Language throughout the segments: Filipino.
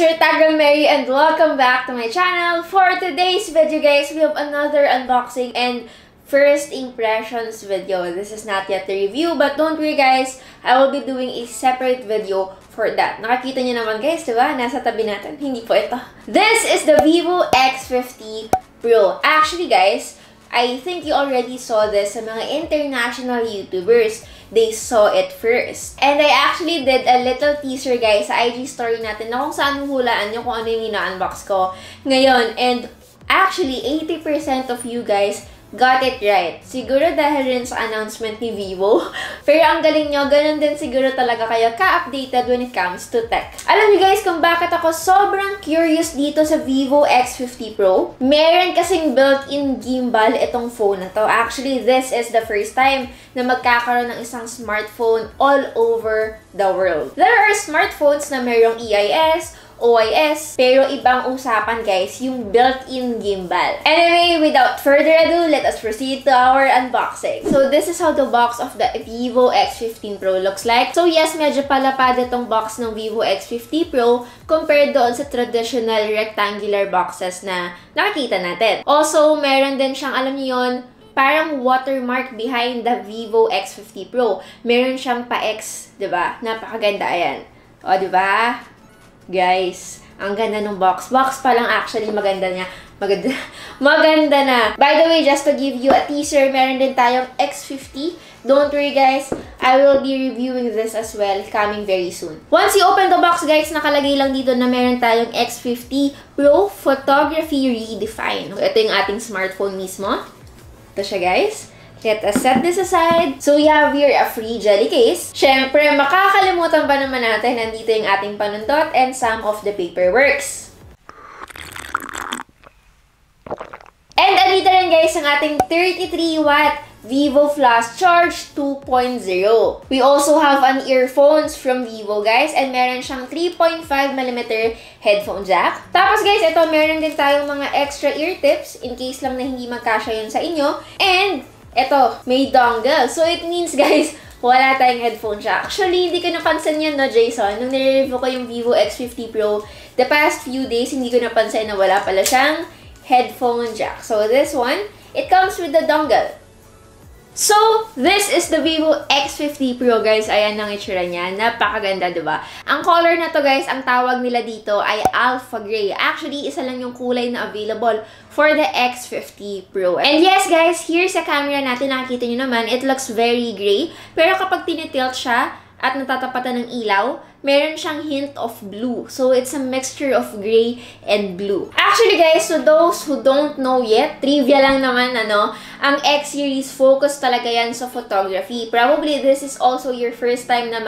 your Tagal Mary and welcome back to my channel. For today's video guys, we have another unboxing and first impressions video. This is not yet the review but don't worry guys, I will be doing a separate video for that. Nakakita niyo naman guys, di ba? Nasa tabi natin. Hindi po ito. This is the Vivo X50 Pro. Actually guys, I think you already saw this sa mga international YouTubers. They saw it first. And I actually did a little teaser guys sa IG story natin na kung saan hulaan nyo kung ano yung ina-unbox ko ngayon. And actually, 80% of you guys got it right. Siguro dahil rin sa announcement ni Vivo. Pero ang galing nyo, ganun din siguro talaga kayo ka-updated when it comes to tech. Alam niyo guys kung bakit ako sobrang curious dito sa Vivo X50 Pro? Meron kasing built-in gimbal itong phone na to. Actually, this is the first time na magkakaroon ng isang smartphone all over the world. There are smartphones na merong EIS, OIS. Pero ibang usapan guys, yung built-in gimbal. Anyway, without further ado, let us proceed to our unboxing. So this is how the box of the Vivo X15 Pro looks like. So yes, medyo palapad itong box ng Vivo X50 Pro compared doon sa traditional rectangular boxes na nakikita natin. Also, meron din siyang, alam niyo yun, parang watermark behind the Vivo X50 Pro. Meron siyang pa-X, ba? Napakaganda ayan. O, ba? Guys, ang ganda ng box. Box pa lang actually maganda niya. Maganda, maganda na. By the way, just to give you a teaser, meron din tayong X50. Don't worry guys, I will be reviewing this as well coming very soon. Once you open the box guys, nakalagay lang dito na meron tayong X50 Pro Photography Redefined. Ito yung ating smartphone mismo. Ito siya guys. Let us set this aside. So we have here a free jelly case. Siyempre, makakalimutan ba naman natin, nandito yung ating panundot and some of the paperworks. And andito rin guys ang ating 33 watt Vivo Flash Charge 2.0. We also have an earphones from Vivo, guys. And meron siyang 3.5mm headphone jack. Tapos, guys, ito, meron din tayong mga extra ear tips in case lang na hindi magkasya yun sa inyo. And, ito, may dongle. So, it means, guys, wala tayong headphone jack. Actually, hindi ko napansin yan, no, Jason? Nung nire-review ko yung Vivo X50 Pro, the past few days, hindi ko napansin na wala pala siyang headphone jack. So, this one, it comes with the dongle. So, this is the Vivo X50 Pro, guys. Ayan ang itsura niya. Napakaganda, ba? Ang color na to, guys, ang tawag nila dito ay Alpha Gray. Actually, isa lang yung kulay na available for the X50 Pro. And yes, guys, here sa camera natin, nakikita nyo naman, it looks very gray. Pero kapag tinitilt siya at natatapatan ng ilaw, meron siyang hint of blue. So, it's a mixture of gray and blue. Actually, guys, to those who don't know yet, trivia lang naman, ano, ang X-Series focus talaga yan sa photography. Probably this is also your first time na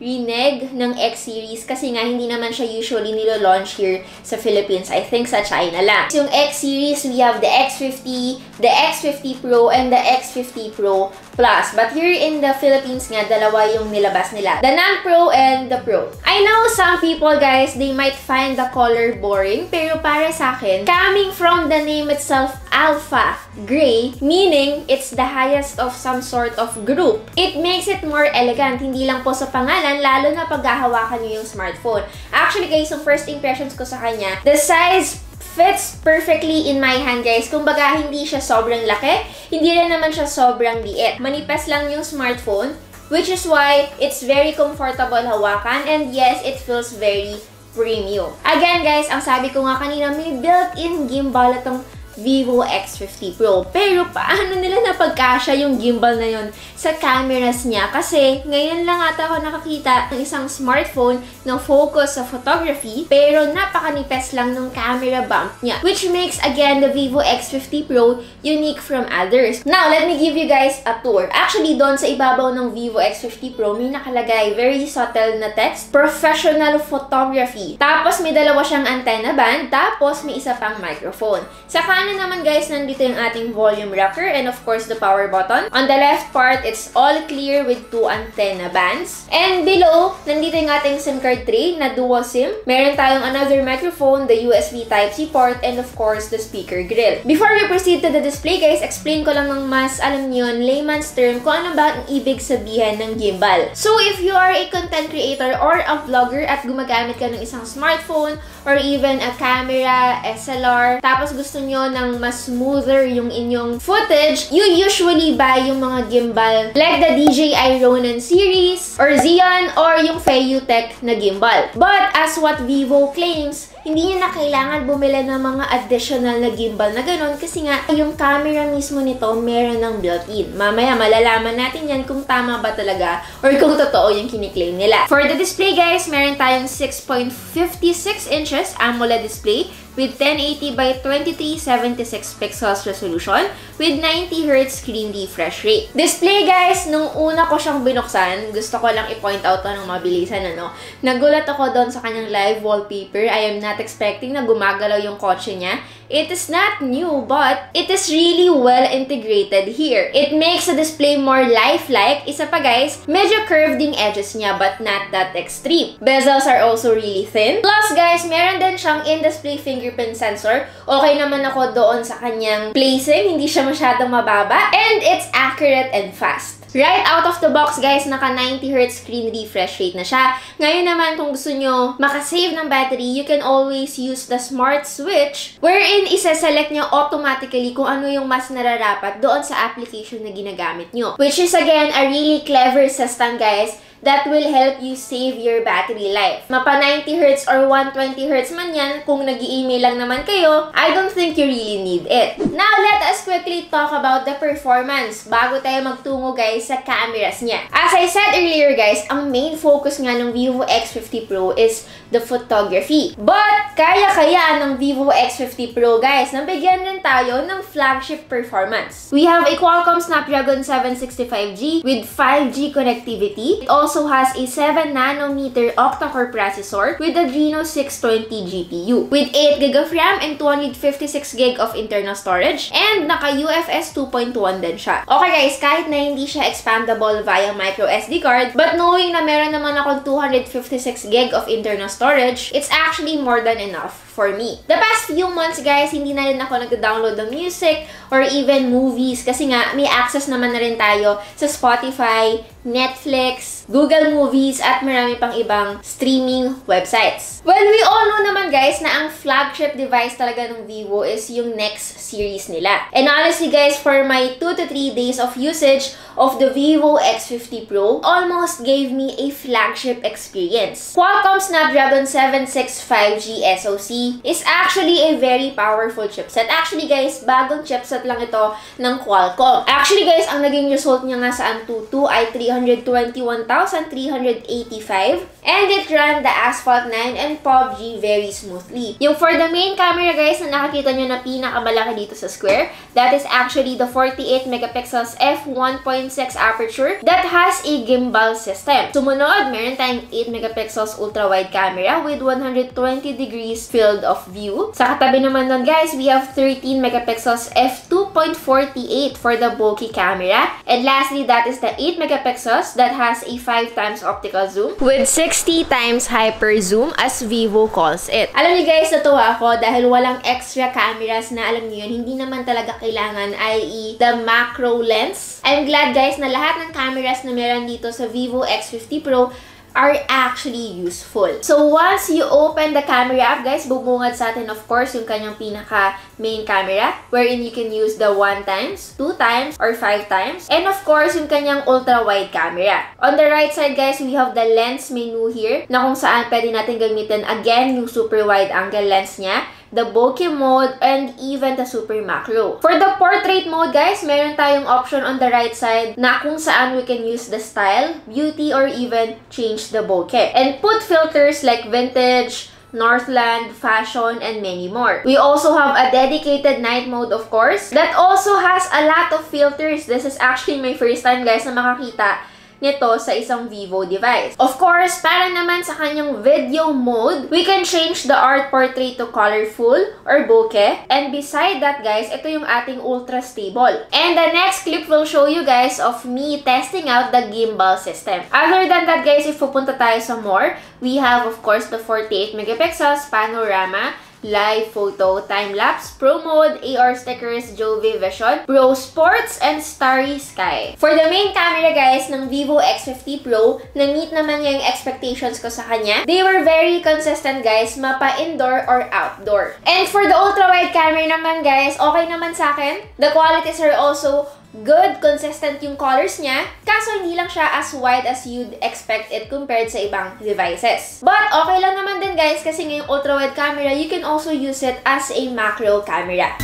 makaka-reneg ng X-Series kasi nga hindi naman siya usually nilo-launch here sa Philippines. I think sa China lang. So, yung X-Series, we have the X50, the X50 Pro, and the X50 Pro Plus. But here in the Philippines nga, dalawa yung nilabas nila. The Non-Pro and the Pro. I know some people, guys, they might find the color boring, pero para sa akin, coming from the name itself, Alpha Gray, meaning it's the highest of some sort of group. It makes it more elegant, hindi lang po sa pangalan, lalo na pag hahawakan yung smartphone. Actually guys, yung first impressions ko sa kanya, the size fits perfectly in my hand, guys. Kumbaga, hindi siya sobrang laki, hindi rin naman siya sobrang liit. Manipes lang yung smartphone, which is why it's very comfortable hawakan, and yes, it feels very premium. Again, guys, ang sabi ko nga kanina, may built-in gimbal itong Vivo X50 Pro. Pero paano nila napagkasya yung gimbal na yon sa cameras niya? Kasi ngayon lang ata ako nakakita ng isang smartphone na focus sa photography pero napakanipes lang ng camera bump niya. Which makes, again, the Vivo X50 Pro unique from others. Now, let me give you guys a tour. Actually, doon sa ibabaw ng Vivo X50 Pro, may nakalagay very subtle na text, Professional Photography. Tapos, may dalawa siyang antenna band, tapos may isa pang microphone. Sa kanan kanan naman guys, nandito yung ating volume rocker and of course the power button. On the left part, it's all clear with two antenna bands. And below, nandito yung ating SIM card tray na dual SIM. Meron tayong another microphone, the USB Type-C port, and of course, the speaker grill. Before we proceed to the display guys, explain ko lang ng mas, alam niyo yun, layman's term, kung ano ba ang ibig sabihin ng gimbal. So if you are a content creator or a vlogger at gumagamit ka ng isang smartphone or even a camera, SLR, tapos gusto nyo ng mas smoother yung inyong footage, you usually buy yung mga gimbal like the DJI Ronin series or Xeon or yung Feiyutech na gimbal. But as what Vivo claims, hindi niya na kailangan bumili ng mga additional na gimbal na ganun kasi nga yung camera mismo nito meron ng built-in. Mamaya malalaman natin yan kung tama ba talaga or kung totoo yung kiniklaim nila. For the display guys, meron tayong 6.56 inches AMOLED display with 1080 by 2376 pixels resolution with 90 Hz screen refresh rate. Display guys, nung una ko siyang binuksan, gusto ko lang i-point out to ng mabilisan ano. Nagulat ako doon sa kanyang live wallpaper. I am not expecting na gumagalaw yung kotse niya. It is not new, but it is really well integrated here. It makes the display more lifelike. Isa pa guys, medyo curved yung edges niya but not that extreme. Bezels are also really thin. Plus guys, meron din siyang in-display fingerprint sensor. Okay naman ako doon sa kanyang placing. Hindi siya masyadong mababa. And it's accurate and fast. Right out of the box, guys, naka 90Hz screen refresh rate na siya. Ngayon naman, kung gusto nyo makasave ng battery, you can always use the smart switch wherein isa-select nyo automatically kung ano yung mas nararapat doon sa application na ginagamit nyo. Which is, again, a really clever system, guys, that will help you save your battery life. Mapa 90Hz or 120Hz man yan, kung nag email lang naman kayo, I don't think you really need it. Now, let us quickly talk about the performance bago tayo magtungo guys sa cameras niya. As I said earlier guys, ang main focus nga ng Vivo X50 Pro is the photography. But, kaya-kaya ng Vivo X50 Pro guys, nabigyan rin tayo ng flagship performance. We have a Qualcomm Snapdragon 765G with 5G connectivity. It also also has a 7 nanometer octa-core processor with Adreno 620 GPU with 8 GB of RAM and 256 GB of internal storage and naka UFS 2.1 din siya. Okay guys, kahit na hindi siya expandable via micro SD card, but knowing na meron naman akong 256 GB of internal storage, it's actually more than enough for me. The past few months, guys, hindi na rin ako nag-download ng music or even movies kasi nga may access naman na rin tayo sa Spotify, Netflix, Google Movies, at marami pang ibang streaming websites. Well, we all know naman guys na ang flagship device talaga ng Vivo is yung next series nila. And honestly guys, for my 2 to 3 days of usage of the Vivo X50 Pro, almost gave me a flagship experience. Qualcomm Snapdragon 765G SoC is actually a very powerful chipset. Actually guys, bagong chipset lang ito ng Qualcomm. Actually guys, ang naging result niya nga sa Antutu ay 321,385 and it ran the Asphalt 9 and PUBG very smoothly. Yung for the main camera guys na nakakita nyo na pinakamalaki dito sa square, that is actually the 48 megapixels f1.6 aperture that has a gimbal system. Sumunod, meron tayong 8 megapixels ultra-wide camera with 120 degrees field of view. Sa katabi naman nun guys, we have 13 megapixels f2.48 for the bulky camera. And lastly, that is the 8 megapixels that has a 5 times optical zoom with 60 times hyper zoom as Vivo calls it. Alam niyo guys, natuwa ako dahil walang extra cameras na alam niyo yun, hindi naman talaga kailangan, i.e. the macro lens. I'm glad guys na lahat ng cameras na meron dito sa Vivo X50 Pro are actually useful. So, once you open the camera app, guys, bubungad sa atin, of course, yung kanyang pinaka main camera, wherein you can use the 1 times, 2 times, or 5 times. And of course, yung kanyang ultra-wide camera. On the right side, guys, we have the lens menu here, na kung saan pwede natin gamitin, again, yung super wide angle lens niya the bokeh mode, and even the super macro. For the portrait mode, guys, meron tayong option on the right side na kung saan we can use the style, beauty, or even change the bokeh. And put filters like vintage, Northland, fashion, and many more. We also have a dedicated night mode, of course, that also has a lot of filters. This is actually my first time, guys, na makakita nito sa isang Vivo device. Of course, para naman sa kanyang video mode, we can change the art portrait to colorful or bokeh. And beside that, guys, ito yung ating ultra stable. And the next clip will show you guys of me testing out the gimbal system. Other than that, guys, if pupunta tayo sa more, we have, of course, the 48 megapixels panorama, live photo, time-lapse, Pro Mode, AR stickers, Jovi Vision, Pro Sports, and Starry Sky. For the main camera guys ng Vivo X50 Pro, na-meet naman yung expectations ko sa kanya. They were very consistent guys, mapa-indoor or outdoor. And for the ultra-wide camera naman guys, okay naman sa akin. The qualities are also good, consistent yung colors niya, kaso hindi lang siya as wide as you'd expect it compared sa ibang devices. But okay lang naman din guys kasi ngayong ultra-wide camera, you can also use it as a macro camera.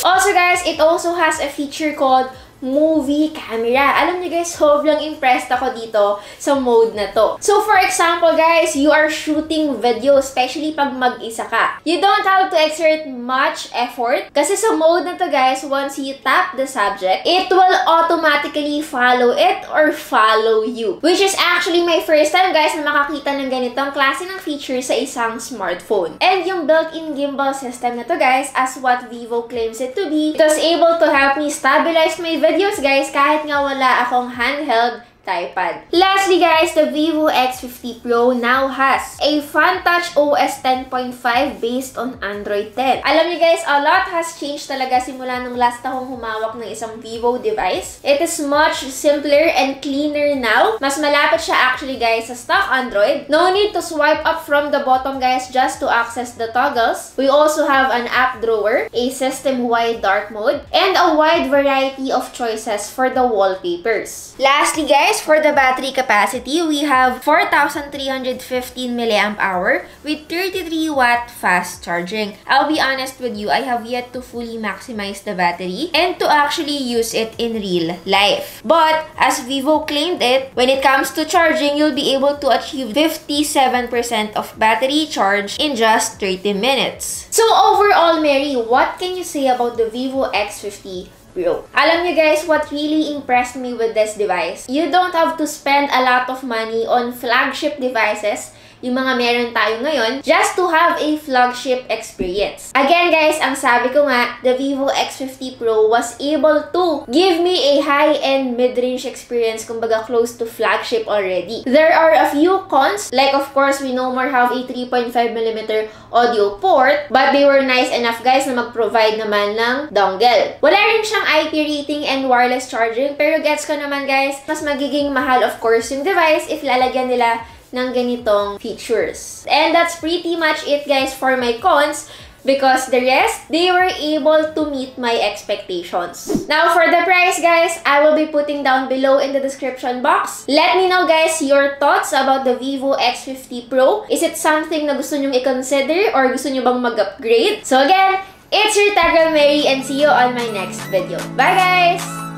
Also guys, it also has a feature called movie camera. Alam niyo guys, sobrang impressed ako dito sa mode na to. So for example guys, you are shooting video, especially pag mag-isa ka. You don't have to exert much effort kasi sa mode na to guys, once you tap the subject, it will automatically follow it or follow you. Which is actually my first time guys na makakita ng ganitong klase ng feature sa isang smartphone. And yung built-in gimbal system na to guys, as what Vivo claims it to be, it was able to help me stabilize my video videos guys. Kahit nga wala akong handheld tripod. Lastly guys, the Vivo X50 Pro now has a FunTouch OS 10.5 based on Android 10. Alam niyo guys, a lot has changed talaga simula nung last akong humawak ng isang Vivo device. It is much simpler and cleaner now. Mas malapit siya actually guys sa stock Android. No need to swipe up from the bottom guys just to access the toggles. We also have an app drawer, a system-wide dark mode, and a wide variety of choices for the wallpapers. Lastly guys, for the battery capacity, we have 4,315 mAh with 33 watt fast charging. I'll be honest with you, I have yet to fully maximize the battery and to actually use it in real life. But as Vivo claimed it, when it comes to charging, you'll be able to achieve 57% of battery charge in just 30 minutes. So overall, Mary, what can you say about the Vivo X50 Pro. Alam niyo guys, what really impressed me with this device, you don't have to spend a lot of money on flagship devices yung mga meron tayo ngayon just to have a flagship experience. Again guys, ang sabi ko nga, the Vivo X50 Pro was able to give me a high-end mid-range experience kumbaga close to flagship already. There are a few cons, like of course we no more have a 3.5mm audio port, but they were nice enough guys na mag-provide naman ng dongle. Wala rin siyang IP rating and wireless charging, pero gets ko naman guys, mas magiging mahal of course yung device if lalagyan nila ng ganitong features. And that's pretty much it guys for my cons because the rest, they were able to meet my expectations. Now, for the price, guys, I will be putting down below in the description box. Let me know, guys, your thoughts about the Vivo X50 Pro. Is it something na gusto nyong i-consider or gusto nyo bang mag-upgrade? So again, it's your Tagal Mary and see you on my next video. Bye, guys!